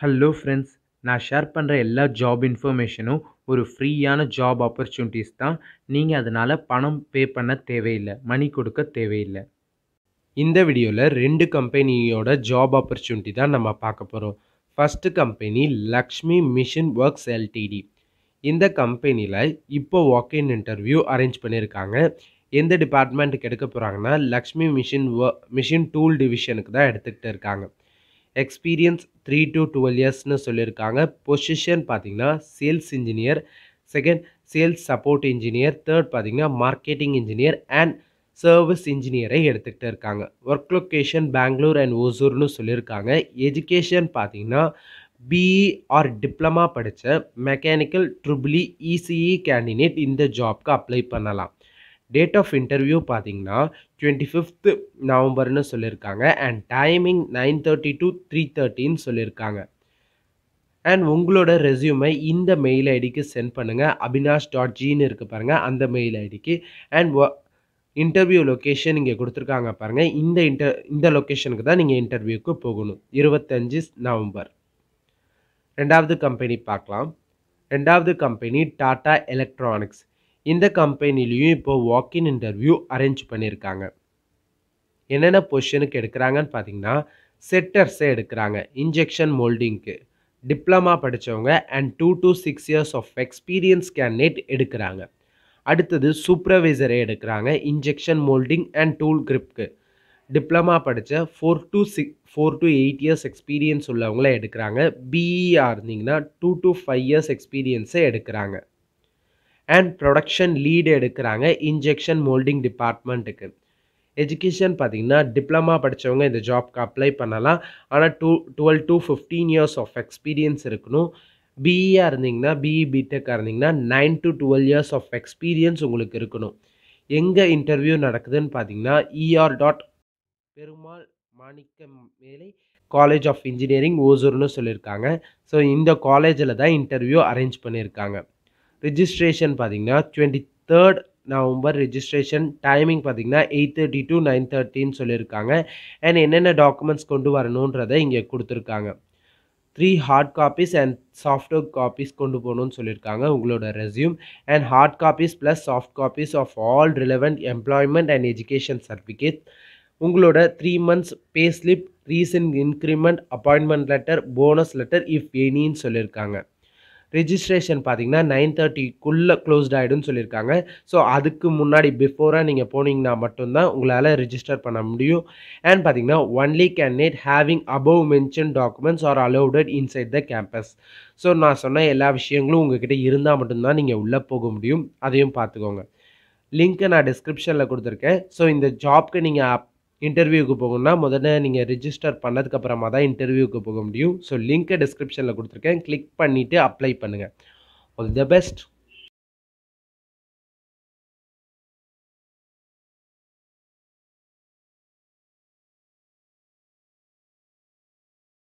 Hello friends நான் share பண்ணுற எல்லா ஜாப் இன்ஃபர்மேஷனும் ஒரு ஃப்ரீயான ஜாப் ஆப்பர்ச்சுனிட்டிஸ் தான். நீங்கள் அதனால் பணம் பே பண்ண தேவையில்லை. மணி கொடுக்க தேவையில்லை. இந்த வீடியோவில் ரெண்டு கம்பெனியோட ஜாப் ஆப்பர்ச்சுனிட்டி தான் நம்ம பார்க்க போகிறோம் first company Lakshmi machine works LTD இந்த கம்பெனியில் இப்போ வாக்கின் இன்டர்வியூ அரேஞ்ச் பண்ணியிருக்காங்க எந்த டிபார்ட்மெண்ட்டுக்கு எடுக்க போகிறாங்கன்னா லக்ஷ்மி மிஷின் ஒ மிஷின் டூல் டிவிஷனுக்கு தான் எடுத்துக்கிட்டு இருக்காங்க. எக்ஸ்பீரியன்ஸ் த்ரீ டு டுவெல் இயர்ஸ்னு சொல்லியிருக்காங்க. பொசிஷன் பார்த்தீங்கன்னா sales engineer second sales support engineer third பார்த்தீங்கன்னா மார்க்கெட்டிங் இன்ஜினியர் அண்ட் சர்வீஸ் இன்ஜினியரை எடுத்துக்கிட்டு இருக்காங்க. ஒர்க் லொக்கேஷன் பெங்களூர் அண்ட் ஓசூர்னு சொல்லியிருக்காங்க. எஜுகேஷன் பார்த்தீங்கன்னா பிஇ ஆர் டிப்ளமா படித்த mechanical triple E ECE candidate இந்த ஜாப்க்கு அப்ளை பண்ணலாம். டேட் ஆஃப் இன்டர்வியூ பார்த்தீங்கன்னா டுவெண்ட்டி ஃபிஃப்த்து நவம்பர்னு சொல்லியிருக்காங்க and timing nine thirty to three தேர்ட்டின்னு சொல்லியிருக்காங்க அண்ட் உங்களோட ரெஸ்யூமை இந்த மெயில் ஐடிக்கு சென்ட் பண்ணுங்கள் அபினாஷ் டாட் ஜின்னு இருக்குது பாருங்கள் அந்த மெயில் ஐடிக்கு. அண்ட் இன்டர்வியூ லொக்கேஷன் இங்கே கொடுத்துருக்காங்க பாருங்கள் இந்த இன்டர் இந்த லொக்கேஷனுக்கு தான் நீங்கள் இன்டர்வியூக்கு போகணும். இருபத்தஞ்சி நவம்பர். ரெண்டாவது கம்பெனி பார்க்கலாம். ரெண்டாவது கம்பெனி டாடா எலக்ட்ரானிக்ஸ் இந்த கம்பெனிலையும் இப்போ வாக்கின் இன்டர்வியூ அரேஞ்ச் பண்ணியிருக்காங்க என்னென்ன பொசிஷனுக்கு எடுக்கிறாங்கன்னு பார்த்தீங்கன்னா செட்டர்ஸை எடுக்கிறாங்க. இன்ஜெக்ஷன் மோல்டிங்க்கு டிப்ளமா படித்தவங்க and two to six years of experience candidate எடுக்கிறாங்க. அடுத்தது சூப்பர்வைசரை எடுக்கிறாங்க. இன்ஜெக்ஷன் மோல்டிங் அண்ட் டூல் கிரிப்க்கு டிப்ளமா படித்த four to six four to eight years experience உள்ளவங்கள எடுக்கிறாங்க. பிஇஆர் இருந்தீங்கன்னா டூ டு ஃபைவ் இயர்ஸ் எக்ஸ்பீரியன்ஸை எடுக்கிறாங்க. அண்ட் ப்ரொடக்ஷன் லீடு எடுக்கிறாங்க இன்ஜெக்ஷன் மோல்டிங் டிபார்ட்மெண்ட்டுக்கு எஜுகேஷன் பார்த்தீங்கன்னா டிப்ளமா படித்தவங்க இந்த ஜாப்க்கு அப்ளை பண்ணலாம். ஆனால் two twelve to fifteen years of experience இருக்கணும். பிஇயாக இருந்தீங்கன்னா பிஇ பிடெக்காக இருந்தீங்கன்னா nine to twelve years of experience உங்களுக்கு இருக்கணும். எங்கே இன்டர்வியூ நடக்குதுன்னு பார்த்தீங்கன்னா இஆர் டாட் பெருமாள் மாணிக்கம் மேலை காலேஜ் ஆஃப் இன்ஜினியரிங் ஓசூர்னு சொல்லியிருக்காங்க. ஸோ இந்த காலேஜில் தான் இன்டர்வியூ அரேஞ்ச் பண்ணியிருக்காங்க. ரிஜிஸ்ட்ரேஷன் பார்த்தீங்கன்னா twenty third November registration timing பார்த்தீங்கன்னா எயிட் தேர்ட்டி டு நைன் தேர்ட்டின்னு சொல்லியிருக்காங்க. அண்ட் என்னென்ன டாக்குமெண்ட்ஸ் கொண்டு வரணுன்றதை இங்கே கொடுத்துருக்காங்க. Three hard copies and software copies கொண்டு போகணும்னு சொல்லியிருக்காங்க உங்களோட resume and hard copies plus soft copies of all relevant employment and education certificate உங்களோட three months pay slip recent increment appointment letter bonus letter if எனின்னு சொல்லியிருக்காங்க. Registration பார்த்தீங்கன்னா nine தேர்ட்டிக்குள்ளே closed ஆகிடும்னு சொல்லியிருக்காங்க. So அதுக்கு முன்னாடி பிஃபோராக நீங்கள் போனீங்கன்னா மட்டும்தான் உங்களால் ரிஜிஸ்டர் பண்ண முடியும். அண்ட் பார்த்தீங்கன்னா only candidate having above mention documents are allowed inside the campus so நான் சொன்ன எல்லா விஷயங்களும் உங்ககிட்ட இருந்தால் மட்டும்தான் நீங்கள் உள்ளே போக முடியும். அதையும் பார்த்துக்கோங்க லிங்க்கை நான் டிஸ்கிரிப்ஷனில் கொடுத்துருக்கேன். ஸோ இந்த ஜாப்க்கு நீங்கள் இன்டர்வியூக்கு போகணும்னா முதல்ல நீங்கள் ரிஜிஸ்டர் பண்ணதுக்கப்புறமா தான் இன்டர்வியூக்கு போக முடியும். ஸோ லிங்க்கை டிஸ்கிரிப்ஷனில் கொடுத்துருக்கேன். கிளிக் பண்ணிவிட்டு அப்ளை பண்ணுங்கள் ஆல் த பெஸ்ட்